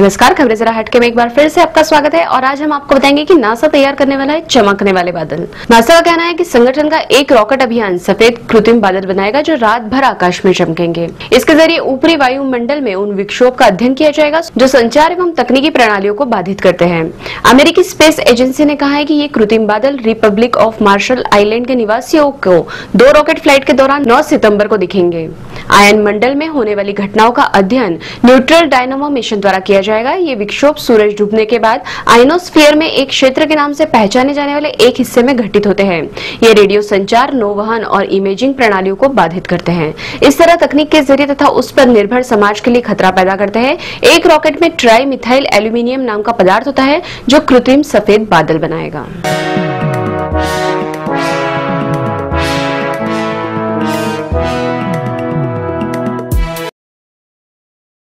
नमस्कार, खबरें जरा हटके में एक बार फिर से आपका स्वागत है और आज हम आपको बताएँगे कि नासा तैयार करने वाला है चमकने वाले बादल। नासा का कहना है कि संगठन का एक रॉकेट अभियान सफ़ेद कृत्रिम बादल बनाएगा जो रात भर आकाश में चमकेंगे। इसके ज़रिए ऊपरी वायुमंडल में उन विक्षोभ का अध्ययन किया जाएगा जो संचार एवं तकनीकी प्रणालियों को बाधित करते हैं। अमेरिकी स्पेस एजेंसी ने कहा है की ये कृत्रिम बादल रिपब्लिक ऑफ़ मार्शल आईलैंड के निवासियों को दो रॉकेट फ़्लाइट के दौरान नौ सितंबर को दिखेंगे। आयन मंडल में होने वाली घटनाओं का अध्ययन न्यूट्रल डायनामो मिशन द्वारा किया जाएगा। ये विक्षोभ सूरज डूबने के बाद आइनोस्फीयर में एक क्षेत्र के नाम से पहचाने जाने वाले एक हिस्से में घटित होते हैं। ये रेडियो संचार, नौवहन और इमेजिंग प्रणालियों को बाधित करते हैं। इस तरह तकनीक के ज़रिए तथा उस पर निर्भर समाज के लिए खतरा पैदा करते हैं। एक रॉकेट में ट्राई मिथाइल एल्यूमिनियम नाम का पदार्थ होता है, जो कृत्रिम सफ़ेद बादल बनाएगा।